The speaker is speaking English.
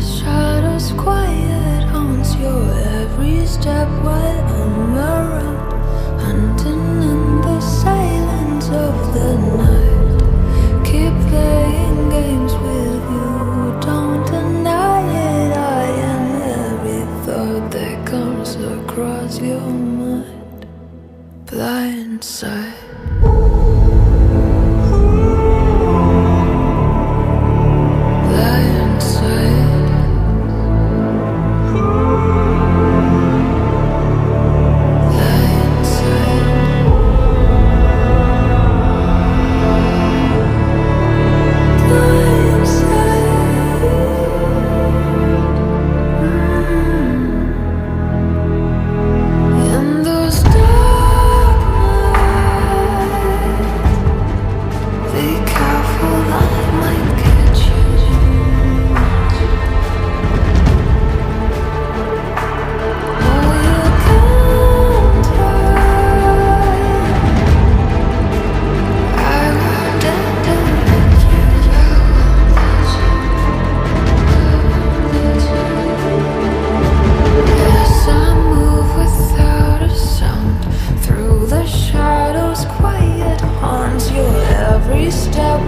shadows quiet haunts your every step while I'm around, hunting in the silence of the night. Keep playing games with you, don't deny it. I am every thought that comes across your mind, blindside. every step